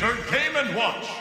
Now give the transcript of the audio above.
Mr. Game & Watch.